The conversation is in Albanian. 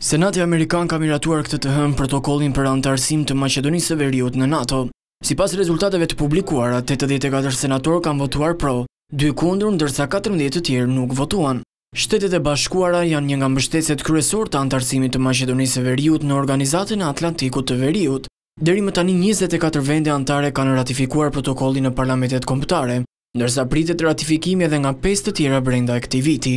Senati amerikan ka miratuar këtë të hënë protokollin për anëtarësim të Maqedonisë së Veriut në NATO. Sipas rezultateve të publikuara, tetëdhjetë e katër senatorë kanë votuar pro, dy kundër, ndërsa katërmbëdhjetë të tjerë nuk votuan. Shtetet e Bashkuara janë një nga mbështetësit kryesorë të anëtarësimit të Maqedonisë së Veriut në Organizatën e Atlantikut të Veriut. Deri më tani njëzet e katër vende anëtare kanë ratifikuar protokollin në parlamentet kombëtare, ndërsa pritet ratifikimi edhe nga pesë të tjera brenda këtij viti.